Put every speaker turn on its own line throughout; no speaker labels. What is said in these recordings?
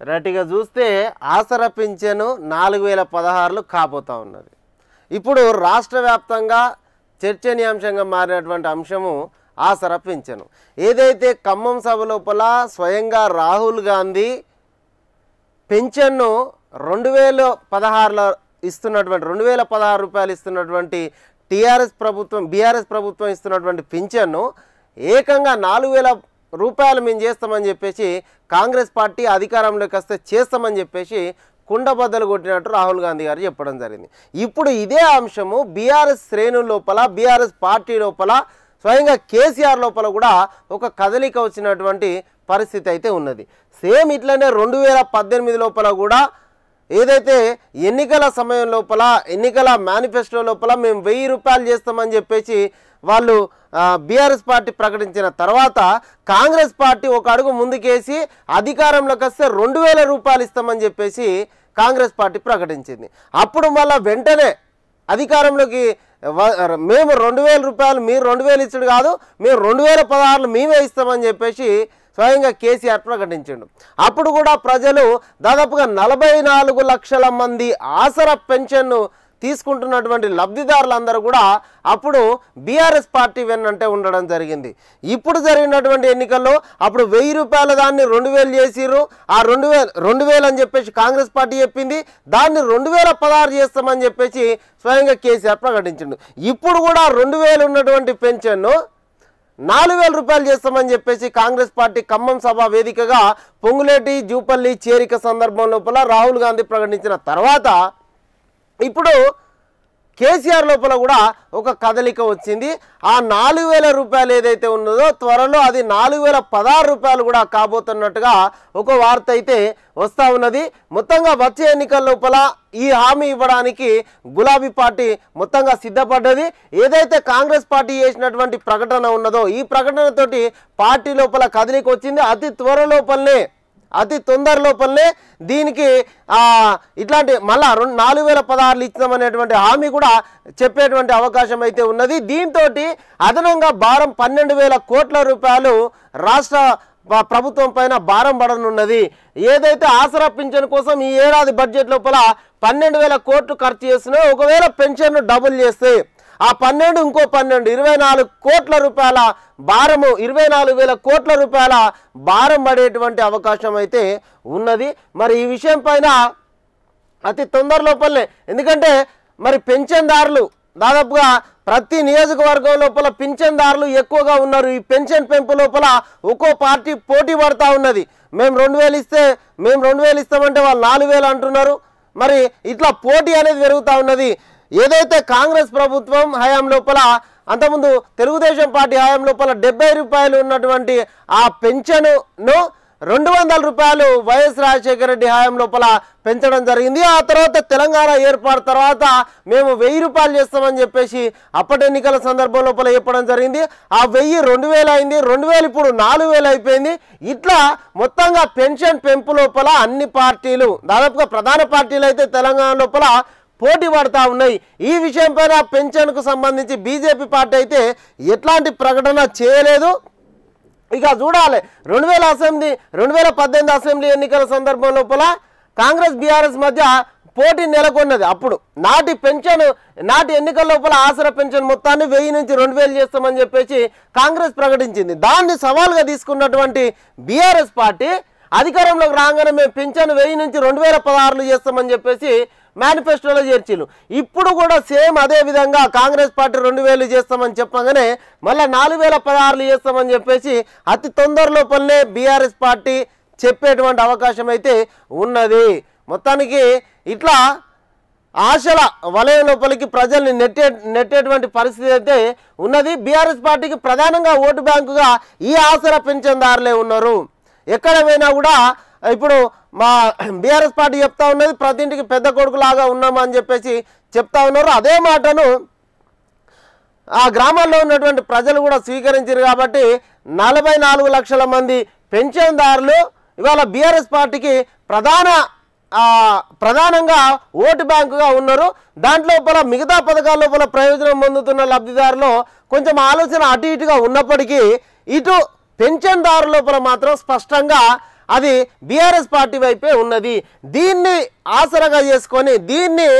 రైట్గా చూస్తే ఆసర పింఛను నాలుగు వేల పదహారులు కాపోతూ ఉన్నది. ఇప్పుడు రాష్ట్ర వ్యాప్తంగా చర్చనీయాంశంగా మారినటువంటి అంశము ఆసర పింఛను. ఏదైతే ఖమ్మం సభ లోపల స్వయంగా రాహుల్ గాంధీ పెన్షన్ను రెండు వేల పదహారులో ఇస్తున్నటువంటి రెండు వేల పదహారు రూపాయలు ఇస్తున్నటువంటి టీఆర్ఎస్ ప్రభుత్వం బీఆర్ఎస్ ప్రభుత్వం ఇస్తున్నటువంటి పింఛన్ను ఏకంగా నాలుగు వేల రూపాయలు మేము చేస్తామని చెప్పేసి కాంగ్రెస్ పార్టీ అధికారంలోకి వస్తే చేస్తామని చెప్పేసి కుండబద్దలు కొట్టినట్టు రాహుల్ గాంధీ గారు చెప్పడం జరిగింది. ఇప్పుడు ఇదే అంశము బీఆర్ఎస్ శ్రేణుల లోపల బీఆర్ఎస్ పార్టీ లోపల స్వయంగా కేసీఆర్ లోపల కూడా ఒక కదలిక వచ్చినటువంటి పరిస్థితి అయితే ఉన్నది. సేమ్ ఇట్లనే రెండు వేల పద్దెనిమిది లోపల కూడా ఏదైతే ఎన్నికల సమయం లోపల ఎన్నికల మేనిఫెస్టో లోపల మేము వెయ్యి రూపాయలు చేస్తామని చెప్పేసి వాళ్ళు బీఆర్ఎస్ పార్టీ ప్రకటించిన తర్వాత కాంగ్రెస్ పార్టీ ఒక అడుగు ముందుకేసి అధికారంలోకి వస్తే రెండు వేల రూపాయలు ఇస్తామని చెప్పేసి కాంగ్రెస్ పార్టీ ప్రకటించింది. అప్పుడు మళ్ళీ వెంటనే అధికారంలోకి మేము రెండు వేల రూపాయలు మీరు రెండు వేలు ఇచ్చుడు కాదు మేము రెండు వేల పదహారులు మేమే ఇస్తామని చెప్పేసి స్వయంగా కేసీఆర్ ప్రకటించిండు. అప్పుడు కూడా ప్రజలు దాదాపుగా నలభై నాలుగు లక్షల మంది ఆసరా పెన్షన్ను తీసుకుంటున్నటువంటి లబ్ధిదారులందరూ కూడా అప్పుడు బీఆర్ఎస్ పార్టీ వెన్నంటే ఉండడం జరిగింది. ఇప్పుడు జరిగినటువంటి ఎన్నికల్లో అప్పుడు వెయ్యి రూపాయల దాన్ని రెండు వేలు చేసిర్రు. ఆ రెండు వేలు రెండు వేలు అని చెప్పేసి కాంగ్రెస్ పార్టీ చెప్పింది. దాన్ని రెండు వేల పదహారు చేస్తామని చెప్పేసి స్వయంగా కేసీఆర్ ప్రకటించిండు. ఇప్పుడు కూడా రెండు వేలు ఉన్నటువంటి పెన్షన్ను నాలుగు వేల రూపాయలు చేస్తామని చెప్పేసి కాంగ్రెస్ పార్టీ ఖమ్మం సభ వేదికగా పొంగులేటి జూపల్లి చేరిక సందర్భం లోపల రాహుల్ గాంధీ ప్రకటించిన తర్వాత ఇప్పుడు కేసీఆర్ లోపల కూడా ఒక కదలిక వచ్చింది. ఆ నాలుగు వేల రూపాయలు ఏదైతే ఉన్నదో త్వరలో అది నాలుగు వేల పదహారు రూపాయలు కూడా కాబోతున్నట్టుగా ఒక వార్త అయితే వస్తూ ఉన్నది. మొత్తంగా వచ్చే ఎన్నికల లోపల ఈ హామీ ఇవ్వడానికి గులాబీ పార్టీ మొత్తంగా సిద్ధపడ్డది. ఏదైతే కాంగ్రెస్ పార్టీ చేసినటువంటి ప్రకటన ఉన్నదో ఈ ప్రకటనతోటి పార్టీ లోపల కదలిక వచ్చింది. అతి త్వర లోపలనే అతి తొందర లోపలనే దీనికి ఇట్లాంటి మళ్ళా రెండు నాలుగు వేల పదహారులు ఇచ్చినామనేటువంటి హామీ కూడా చెప్పేటువంటి అవకాశం అయితే ఉన్నది. దీంతో అదనంగా భారం పన్నెండు వేల కోట్ల రూపాయలు రాష్ట్ర ప్రభుత్వం పైన భారం పడనున్నది. ఏదైతే ఆసరా పింఛన్ కోసం ఈ ఏడాది బడ్జెట్ లోపల పన్నెండు వేల కోట్లు ఖర్చు చేస్తున్నాయో ఒకవేళ పెన్షన్ డబుల్ చేస్తే ఆ పన్నెండు ఇంకో పన్నెండు ఇరవై నాలుగు కోట్ల రూపాయల భారము ఇరవై నాలుగు వేల కోట్ల రూపాయల భారం పడేటువంటి అవకాశం అయితే ఉన్నది. మరి ఈ విషయం పైన అతి తొందర లోపలనే. ఎందుకంటే మరి పెన్షన్దారులు దాదాపుగా ప్రతి నియోజకవర్గం లోపల పింఛన్దారులు ఎక్కువగా ఉన్నారు. ఈ పెన్షన్ పెంపు లోపల ఒక్కో పార్టీ పోటీ పడతా ఉన్నది. మేము రెండు వేలు ఇస్తే మేము రెండు వేలు ఇస్తామంటే వాళ్ళు నాలుగు వేలు అంటున్నారు. మరి ఇట్లా పోటీ అనేది పెరుగుతూ ఉన్నది. ఏదైతే కాంగ్రెస్ ప్రభుత్వం హయాం లోపల అంతకుముందు తెలుగుదేశం పార్టీ హయాం లోపల డెబ్బై రూపాయలు ఉన్నటువంటి ఆ పెన్షన్ను రెండు వందల రూపాయలు వైఎస్ రాజశేఖర రెడ్డి హయాం లోపల పెంచడం జరిగింది. ఆ తర్వాత తెలంగాణ ఏర్పాటు తర్వాత మేము వెయ్యి రూపాయలు చేస్తామని చెప్పేసి అప్పటి ఎన్నికల సందర్భం లోపల చెప్పడం జరిగింది. ఆ వెయ్యి రెండు వేలు అయింది. రెండు వేలు ఇప్పుడు నాలుగు వేలు అయిపోయింది. ఇట్లా మొత్తంగా పెన్షన్ పెంపు లోపల అన్ని పార్టీలు దాదాపుగా ప్రధాన పార్టీలు అయితే తెలంగాణ లోపల పోటీ పడతా ఉన్నాయి. ఈ విషయం పైన పెన్షన్కు సంబంధించి బీజేపీ పార్టీ అయితే ఎట్లాంటి ప్రకటన చేయలేదు. ఇక చూడాలి. రెండు వేల అసెంబ్లీ రెండు వేల పద్దెనిమిది అసెంబ్లీ ఎన్నికల సందర్భం లోపల కాంగ్రెస్ బీఆర్ఎస్ మధ్య పోటీ నెలకొన్నది. అప్పుడు నాటి పెన్షన్ నాటి ఎన్నికల లోపల ఆసరా పెన్షన్ మొత్తాన్ని వెయ్యి నుంచి రెండు వేలు చేస్తామని చెప్పేసి కాంగ్రెస్ ప్రకటించింది. దాన్ని సవాల్గా తీసుకున్నటువంటి బీఆర్ఎస్ పార్టీ అధికారంలోకి రాగానే మేము పెన్షన్ వెయ్యి నుంచి రెండు వేల పదహారులు చేస్తామని చెప్పేసి మేనిఫెస్టోలో చేర్చిలు ఇప్పుడు కూడా సేమ్ అదే విధంగా కాంగ్రెస్ పార్టీ రెండు వేలు చేస్తామని చెప్పగానే మళ్ళీ నాలుగు వేల పదహారులు చేస్తామని చెప్పేసి అతి తొందర లోపలనే బీఆర్ఎస్ పార్టీ చెప్పేటువంటి అవకాశం అయితే ఉన్నది. మొత్తానికి ఇట్లా ఆశల వలయం లోపలికి ప్రజల్ని నెట్టే నెట్టేటువంటి పరిస్థితి అయితే ఉన్నది. బీఆర్ఎస్ పార్టీకి ప్రధానంగా ఓటు బ్యాంకుగా ఈ ఆసర పెన్షన్దారులే ఉన్నారు. ఎక్కడ పోయినా కూడా ఇప్పుడు మా బీఆర్ఎస్ పార్టీ చెప్తా ఉన్నది ప్రతి ఇంటికి పెద్ద కొడుకు లాగా అని చెప్పేసి చెప్తా ఉన్నారు. అదే మాటను ఆ గ్రామాల్లో ఉన్నటువంటి ప్రజలు కూడా స్వీకరించారు కాబట్టి నలభై నాలుగు లక్షల మంది పెన్షన్దారులు ఇవాళ బీఆర్ఎస్ పార్టీకి ప్రధాన ప్రధానంగా ఓటు బ్యాంకుగా ఉన్నారు. దాంట్లో లోపల మిగతా పథకాల లోపల ప్రయోజనం పొందుతున్న లబ్ధిదారులు కొంచెం ఆలోచన అటు ఇటుగా ఉన్నప్పటికీ ఇటు పెన్షన్దారు లోపల మాత్రం స్పష్టంగా అది బీఆర్ఎస్ పార్టీ వైపే ఉన్నది. దీన్ని ఆసరగా చేసుకొని దీన్ని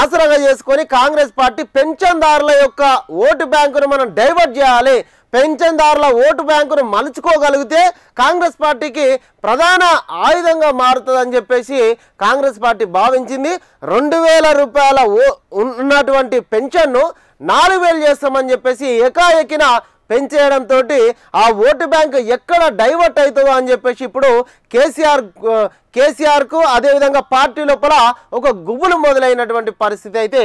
ఆసరగా చేసుకొని కాంగ్రెస్ పార్టీ పెన్షన్దారుల యొక్క ఓటు బ్యాంకును మనం డైవర్ట్ చేయాలి. పెన్షన్దారుల ఓటు బ్యాంకును మలుచుకోగలిగితే కాంగ్రెస్ పార్టీకి ప్రధాన ఆయుధంగా మారుతుందని చెప్పేసి కాంగ్రెస్ పార్టీ భావించింది. రెండు వేల రూపాయల ఓ ఉన్నటువంటి పెన్షన్ను నాలుగు వేలు చేస్తామని చెప్పేసి ఏకాఏకిన పెంచేయడంతో ఆ ఓటు బ్యాంక్ ఎక్కడ డైవర్ట్ అవుతుందో అని చెప్పేసి ఇప్పుడు కేసీఆర్ కేసీఆర్కు అదేవిధంగా పార్టీ లోపల ఒక గుబులు మొదలైనటువంటి పరిస్థితి అయితే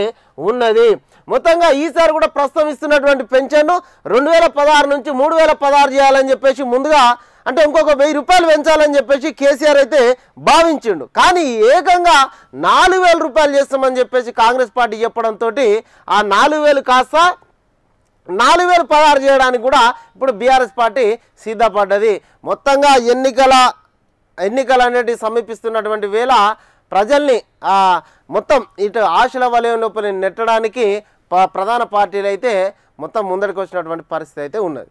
ఉన్నది. మొత్తంగా ఈసారి కూడా ప్రస్తుతం ఇస్తున్నటువంటి పెన్షన్ను రెండు వేల పదహారు నుంచి మూడు వేల పదహారు చేయాలని చెప్పేసి ముందుగా అంటే ఇంకొక వెయ్యి రూపాయలు పెంచాలని చెప్పేసి కేసీఆర్ అయితే భావించిండు. కానీ ఏకంగా నాలుగు వేల రూపాయలు చేస్తామని చెప్పేసి కాంగ్రెస్ పార్టీ చెప్పడంతో ఆ నాలుగు వేలు కాస్త నాలుగు వేలు పదహారు చేయడానికి కూడా ఇప్పుడు బీఆర్ఎస్ పార్టీ సిద్ధపడ్డది మొత్తంగా ఎన్నికల ఎన్నికలు అనేటివి సమీపిస్తున్నటువంటి వేళ ప్రజల్ని మొత్తం ఇటు ఆశల వలయం లోపల నెట్టడానికి ప- ప్రధాన పార్టీలు అయితే మొత్తం ముందడికి వచ్చినటువంటి పరిస్థితి అయితే ఉన్నది.